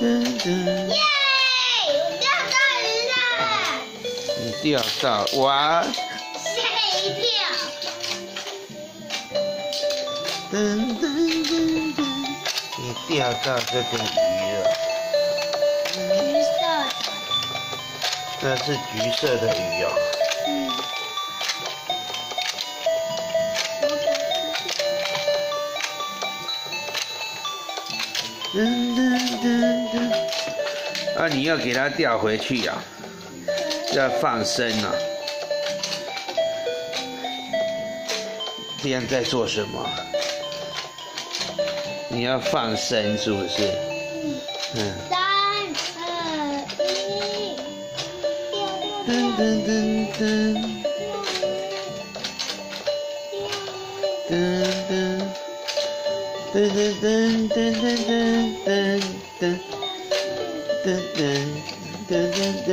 噔噔，耶！我钓到鱼了，你钓到哇！吓一跳。噔噔噔噔，你钓到这个鱼了，橘色的，那是橘色的鱼哦。啊，你要给它钓回去呀、要放生啊。这样在做什么？你要放生是不是？嗯。三二一，噔噔噔噔噔噔。噔噔噔噔噔噔噔噔噔噔噔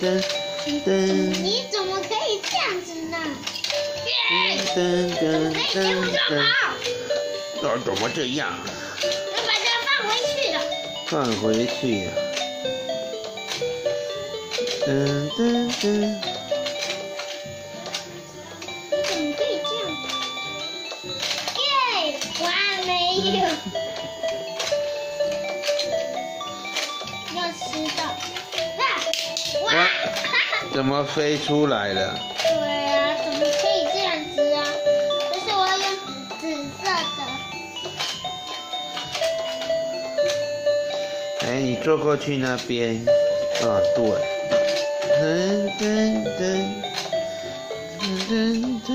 噔噔你怎么可以这样子呢？噔！噔噔噔，好，那怎么这样？我把它放回去了。放回去呀。噔噔噔，你怎么可以这样子？耶！我还没有。要吃到，啊！哇！怎么飞出来了？对啊，怎么可以这样子啊？可是我要用紫色的。哎，你坐过去那边。啊，对。噔噔噔噔噔